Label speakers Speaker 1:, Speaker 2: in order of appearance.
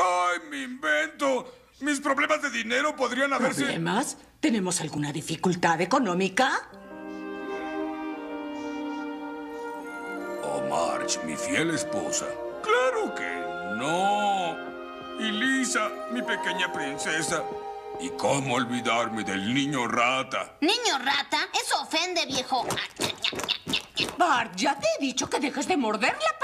Speaker 1: ¡Ay, mi invento! Mis problemas de dinero podrían haberse...
Speaker 2: ¿Problemas? ¿Tenemos alguna dificultad económica?
Speaker 1: Oh, Marge, mi fiel esposa. ¡Claro que no! Y Lisa, mi pequeña princesa. ¿Y cómo olvidarme del niño rata?
Speaker 3: Niño rata, eso ofende, viejo.
Speaker 2: Bart, ya te he dicho que dejes de morder la